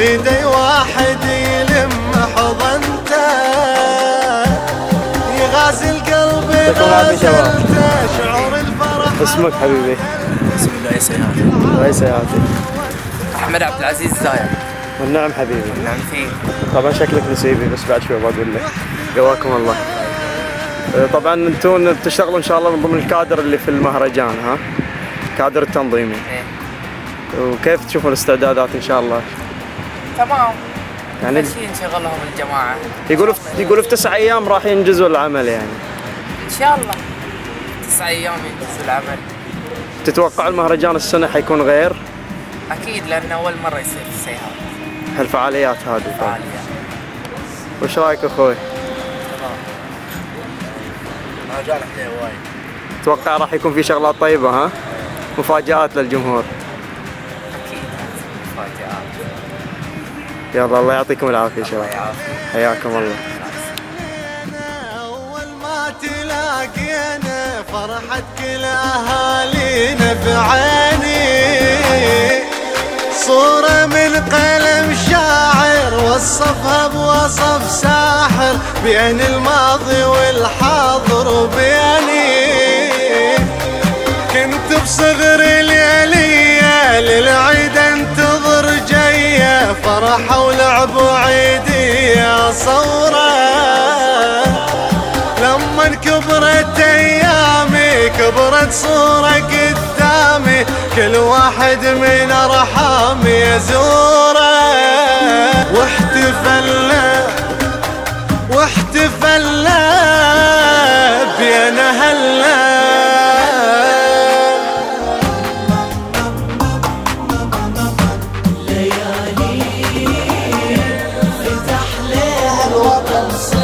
تريد أي واحد يلم حضنته العافية شباب. غازلته شعور الفرح. اسمك حبيبي. بسم الله يا سيارة ليس يعطي أحمد عبد العزيز زاير والنعم حبيبي. نعم فين طبعا شكلك نسيبي بس بعد شوي بقول لك. قواكم الله. آه، طبعا أنتم بتشتغلوا إن شاء الله من ضمن الكادر اللي في المهرجان ها؟ كادر التنظيمي. إيه. وكيف تشوفون الاستعدادات إن شاء الله؟ تمام. يعني ماشيين شغلهم الجماعة. يقولوا في يقولوا في تسع أيام راح ينجزوا العمل يعني. إن شاء الله. تسع أيام ينجز العمل. تتوقع المهرجان السنة حيكون غير؟ أكيد لأنه أول مرة يصير في السيارة. هالفعاليات هذه فعالية وش رأيك أخوي؟ مهرجان حليل وايد. أتوقع راح يكون في شغلات طيبة ها؟ مفاجآت للجمهور. أكيد. مفاجآت. يلا الله يعطيكم العافية شباب. حياكم الله. أول ما تلاقينا فرحت كل أهالينا بعيني. صورة من قلم شاعر وصفها بوصف ساحر بين الماضي والحاضر وبيني كبرت صورة قدامي كل واحد من أرحامي يزوره. واحتفلنا واحتفلنا بين أهلنا. فتح ليه الوطن صار